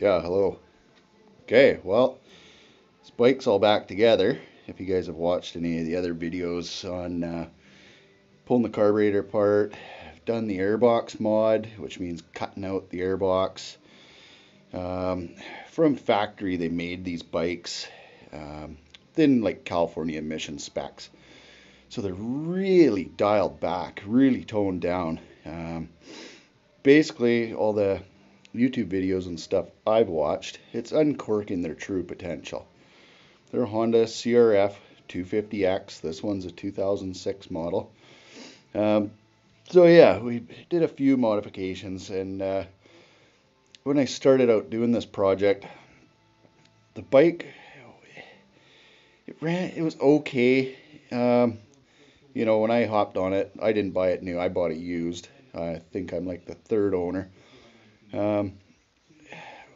Yeah, hello. Okay, well, this bike's all back together. If you guys have watched any of the other videos on uh, pulling the carburetor apart, I've done the airbox mod, which means cutting out the airbox. Um, from factory, they made these bikes, um, then like California emission specs. So they're really dialed back, really toned down. Um, basically, all the YouTube videos and stuff I've watched, it's uncorking their true potential. They're Honda CRF 250X. This one's a 2006 model. Um, so yeah, we did a few modifications, and uh, when I started out doing this project, the bike it ran it was okay. Um, you know, when I hopped on it, I didn't buy it new. I bought it used. I think I'm like the third owner. Um,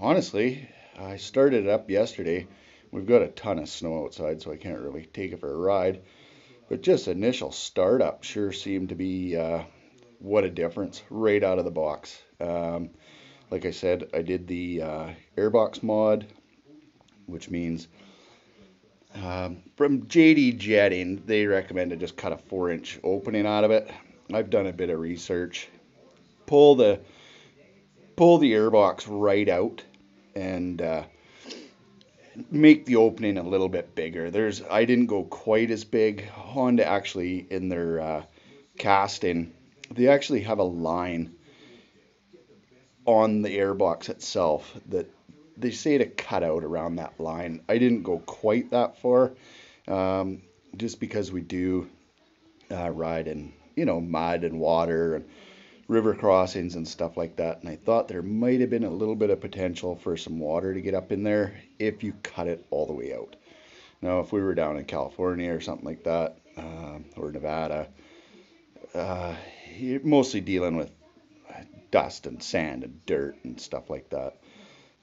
honestly, I started it up yesterday. We've got a ton of snow outside, so I can't really take it for a ride. But just initial startup sure seemed to be uh, what a difference right out of the box. Um, like I said, I did the uh, airbox mod, which means um, from JD Jetting, they recommend to just cut a four inch opening out of it. I've done a bit of research. Pull the pull the airbox right out and uh, make the opening a little bit bigger. There's I didn't go quite as big. Honda actually in their uh, casting, they actually have a line on the airbox itself that they say to cut out around that line. I didn't go quite that far, um, just because we do uh, ride in you know mud and water and river crossings and stuff like that. And I thought there might have been a little bit of potential for some water to get up in there if you cut it all the way out. Now, if we were down in California or something like that, uh, or Nevada, uh, you're mostly dealing with dust and sand and dirt and stuff like that.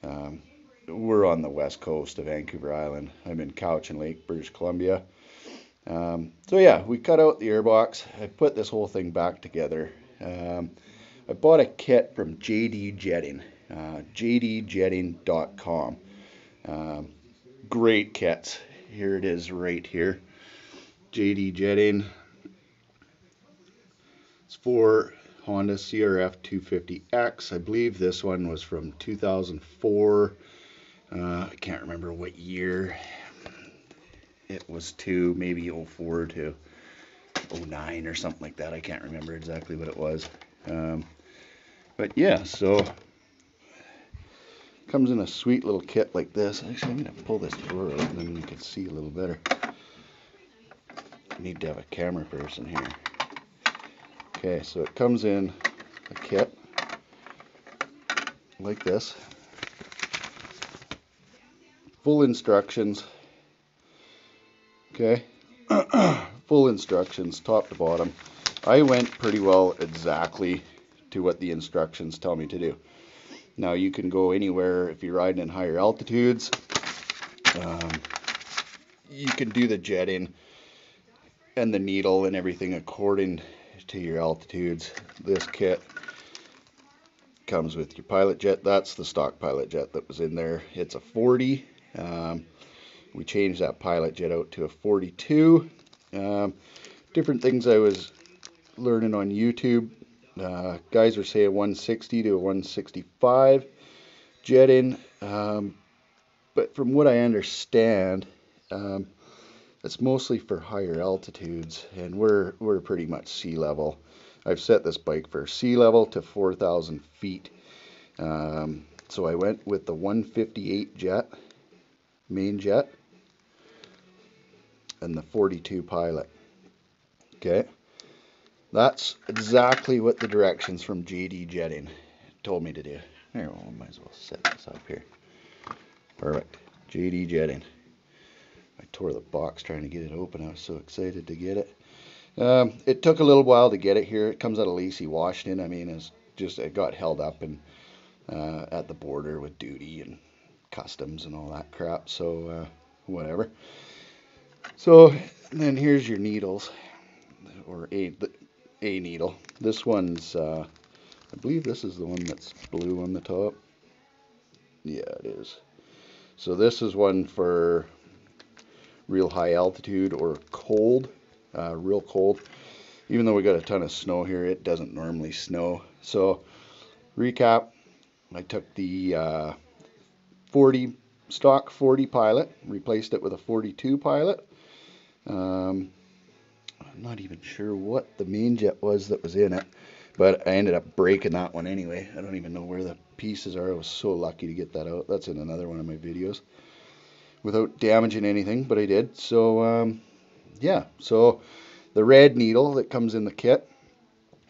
Um, we're on the west coast of Vancouver Island. I'm in Cowichan Lake, British Columbia. Um, so yeah, we cut out the airbox. I put this whole thing back together. Um, I bought a kit from JD Jetting, uh, jdjetting.com. Um, great kits. Here it is right here. JD Jetting. It's for Honda CRF 250X. I believe this one was from 2004. Uh, I can't remember what year it was to, maybe 04 to 09 or something like that. I can't remember exactly what it was. Um, but yeah, so comes in a sweet little kit like this. Actually, I'm going to pull this drawer out and then you can see a little better. Need to have a camera person here. Okay, so it comes in a kit like this. Full instructions. Okay. Full instructions, top to bottom. I went pretty well exactly to what the instructions tell me to do. Now you can go anywhere if you're riding in higher altitudes. Um, you can do the jetting and the needle and everything according to your altitudes. This kit comes with your pilot jet. That's the stock pilot jet that was in there. It's a 40. Um, we changed that pilot jet out to a 42. Um, different things I was learning on YouTube. Uh, guys are saying 160 to 165 jetting. Um, but from what I understand, um, it's mostly for higher altitudes, and we're we're pretty much sea level. I've set this bike for sea level to 4,000 feet. Um, so I went with the 158 jet, main jet, and the 42 pilot. Okay, that's exactly what the directions from JD Jetting told me to do. Here, well, I might as well set this up here. Perfect. JD Jetting. I tore the box trying to get it open. I was so excited to get it. Um, it took a little while to get it here. It comes out of Lacey, Washington. I mean, it's just it got held up and uh, at the border with duty and customs and all that crap. So uh, whatever. So then here's your needles, or a a needle. This one's uh, I believe this is the one that's blue on the top. Yeah, it is. So this is one for real high altitude or cold, uh, real cold. Even though we got a ton of snow here, it doesn't normally snow. So recap, I took the uh, 40 stock 40 pilot, replaced it with a 42 pilot. Um, I'm not even sure what the main jet was that was in it, but I ended up breaking that one anyway. I don't even know where the pieces are. I was so lucky to get that out. That's in another one of my videos without damaging anything, but I did. So, um, yeah, so the red needle that comes in the kit,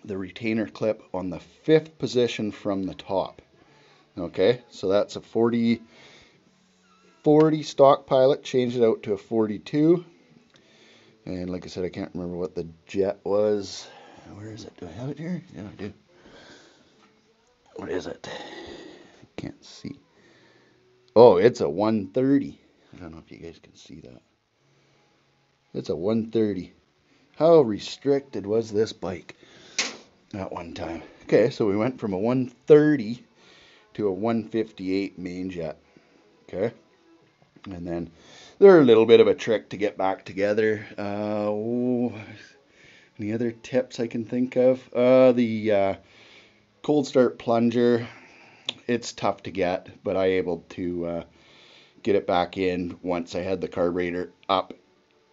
the retainer clip on the fifth position from the top. Okay, so that's a 40, 40 stock pilot, changed it out to a 42. And like I said, I can't remember what the jet was. Where is it? Do I have it here? Yeah, I do. What is it? I can't see. Oh, it's a 130. I don't know if you guys can see that. It's a 130. How restricted was this bike at one time? Okay, so we went from a 130 to a 158 main jet. Okay, and then they're a little bit of a trick to get back together. Uh, oh, any other tips I can think of? Uh, the uh, cold start plunger. It's tough to get, but I able to uh, get it back in once I had the carburetor up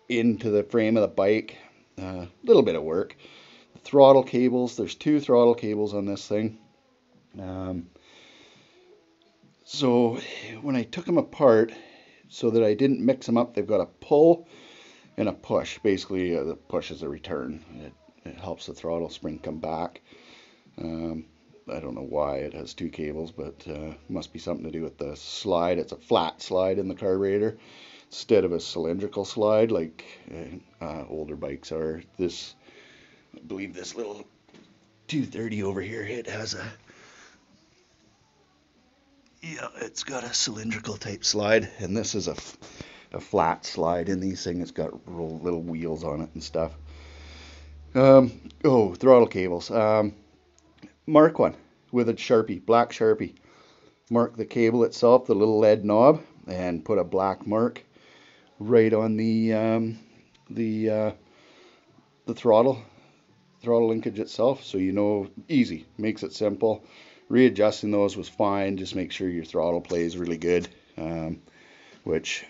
into the frame of the bike. A uh, little bit of work. Throttle cables, there's two throttle cables on this thing. Um, so when I took them apart, so that I didn't mix them up, they've got a pull and a push. Basically, uh, the push is a return. It, it helps the throttle spring come back. Um, I don't know why it has two cables, but uh, must be something to do with the slide. It's a flat slide in the carburetor instead of a cylindrical slide like uh, uh older bikes are. This, I believe, this little 230 over here, it has a yeah, it's got a cylindrical type slide, and this is a, a flat slide in these things. It's got little wheels on it and stuff. Um, oh, throttle cables. Um, mark one with a Sharpie, black Sharpie. Mark the cable itself, the little lead knob, and put a black mark right on the um, the uh, the throttle throttle linkage itself, so you know easy. Makes it simple. Readjusting those was fine. Just make sure your throttle plays really good, um, which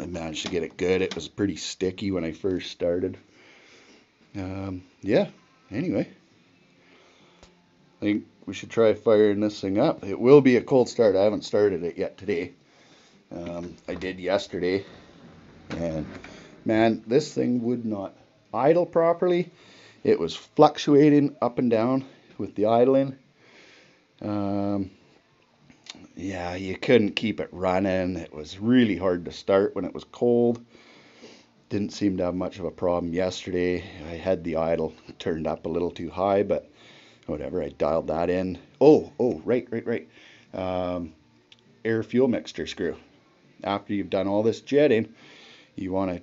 I managed to get it good. It was pretty sticky when I first started. Um, yeah. Anyway. I think we should try firing this thing up. It will be a cold start. I haven't started it yet today. Um, I did yesterday. And man, this thing would not idle properly. It was fluctuating up and down with the idling. Um, yeah, you couldn't keep it running. It was really hard to start when it was cold. Didn't seem to have much of a problem yesterday. I had the idle turned up a little too high, but whatever. I dialed that in. Oh, oh, right, right, right. Um, air fuel mixture screw. After you've done all this jetting, you want to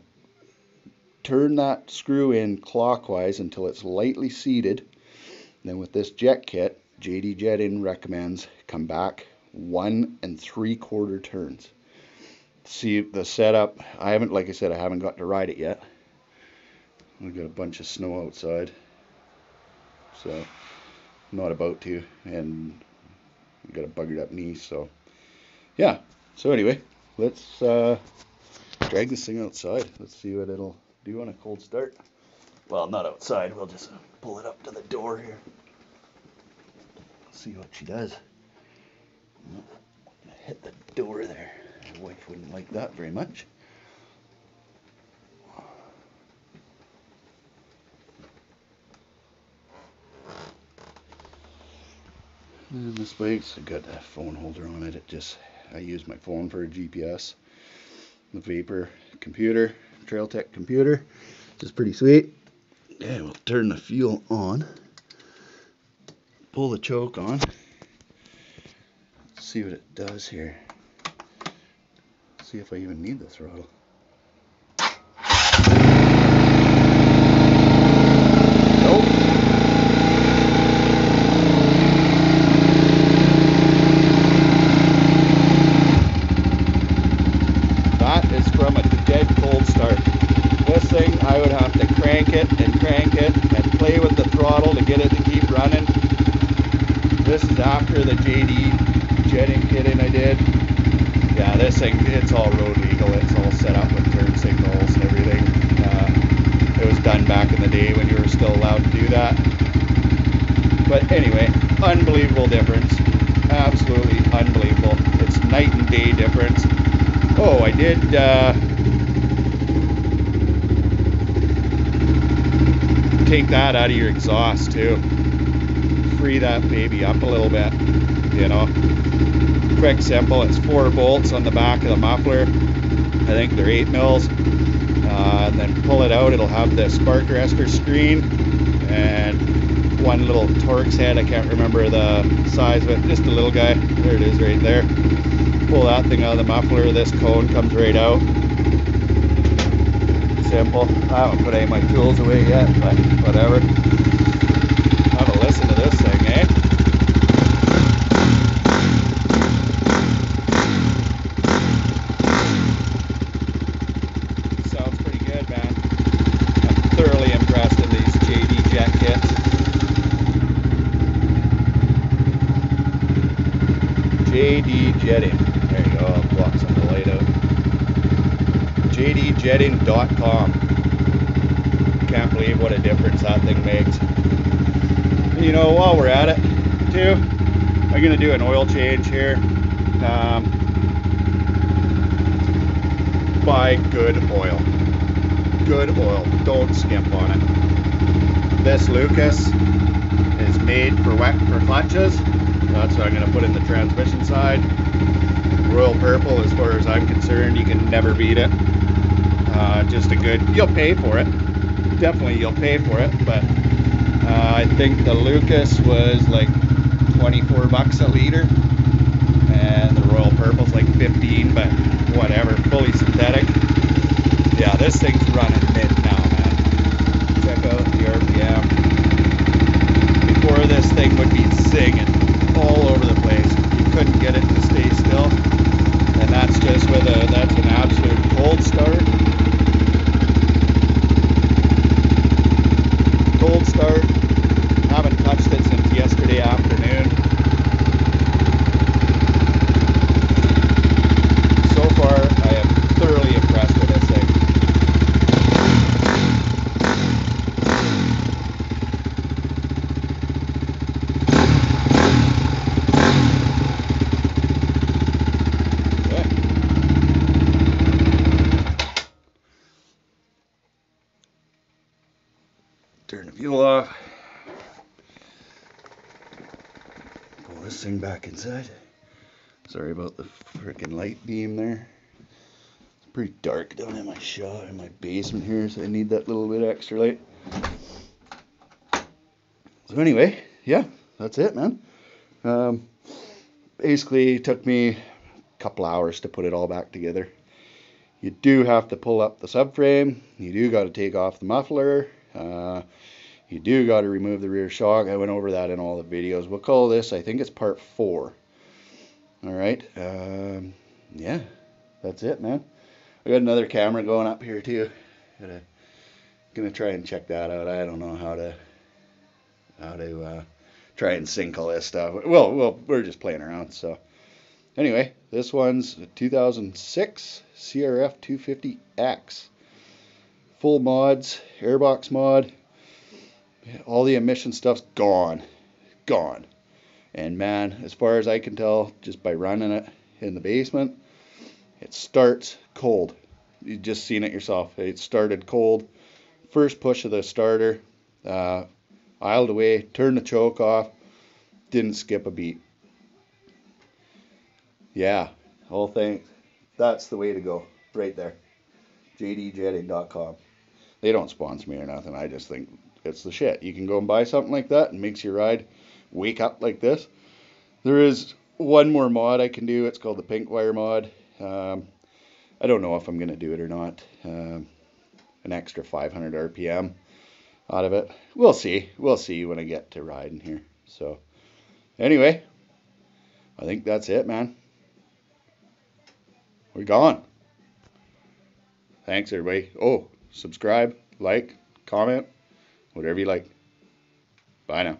turn that screw in clockwise until it's lightly seated. Then with this jet kit, JD Jetting recommends come back one and three quarter turns. See the setup. I haven't, like I said, I haven't got to ride it yet. We've got a bunch of snow outside. So not about to, and I got a buggered up knee, so yeah. So anyway, let's uh, drag this thing outside. Let's see what it'll do on a cold start. Well, not outside. We'll just pull it up to the door here. See what she does. Hit the door there. My wife wouldn't like that very much. And this bike's got a phone holder on it. It just I use my phone for a GPS. The Vapor computer, Trailtech computer, which is pretty sweet. Yeah, we'll turn the fuel on. Pull the choke on. Let's see what it does here. See if I even need the throttle. this is after the JD jetting kitting I did. Yeah, this thing, it's all road legal. It's all set up with turn signals and everything. Uh, it was done back in the day when you were still allowed to do that. But anyway, unbelievable difference. Absolutely unbelievable. It's night and day difference. Oh, I did. Uh, take that out of your exhaust too. Free that baby up a little bit, you know. Quick, simple. It's four bolts on the back of the muffler. I think they're eight mils. Uh, and then pull it out. It'll have the spark arrestor screen and one little Torx head. I can't remember the size but. Just a little guy. There it is, right there. Pull that thing out of the muffler. This cone comes right out simple. I haven't put any of my tools away yet, but whatever. Have a listen to this thing, eh? Sounds pretty good, man. I'm thoroughly impressed in these JD jet kits. JD Jetting. There you go, I'll block some of the light out jdjetting.com. Can't believe what a difference that thing makes. You know, while we're at it, too, I'm going to do an oil change here. Um, buy good oil. Good oil. Don't skimp on it. This Lucas is made for wet for clutches. That's what I'm going to put in the transmission side. Royal Purple, as far as I'm concerned, you can never beat it. Uh, just a good, you'll pay for it. Definitely you'll pay for it, but uh, I think the Lucas was like 24 bucks a liter, and the Royal Purple's like 15, but whatever, fully synthetic. Yeah, this thing's running mid now, man. Check out the RPM. Before this thing would be singing all over the place. You couldn't get it to stay still, and that's just with a that's an absolute cold start. cold start. Haven't touched it since yesterday afternoon. So far, I am thoroughly impressed with this thing. Okay. Turn the fuel off. Pull this thing back inside. Sorry about the freaking light beam there. It's pretty dark down in my shop in my basement here, so I need that little bit extra light. So anyway, yeah, that's it, man. Um, basically, took me a couple hours to put it all back together. You do have to pull up the subframe. You do got to take off the muffler. Uh, you do got to remove the rear shock. I went over that in all the videos. We'll call this, I think it's part four. All right. Um, yeah, that's it, man. I got another camera going up here too. Gotta, gonna try and check that out. I don't know how to how to uh, try and sync all this stuff. Well, well, we're just playing around. So anyway, this one's a 2006 CRF 250X. Full mods, airbox mod. All the emission stuff's gone, gone. And man, as far as I can tell, just by running it in the basement, it starts cold. You just seen it yourself. It started cold. First push of the starter, uh, aisled away, turned the choke off, didn't skip a beat. Yeah, whole thing. That's the way to go, right there. JDjetting.com. They don't sponsor me or nothing. I just think it's the shit. You can go and buy something like that and makes your ride wake up like this. There is one more mod I can do. It's called the pink wire mod. Um, I don't know if I'm going to do it or not. Um, an extra 500 RPM out of it. We'll see. We'll see when I get to riding here. So, anyway, I think that's it, man. We're gone. Thanks, everybody. Oh, subscribe, like, comment, whatever you like. Bye now.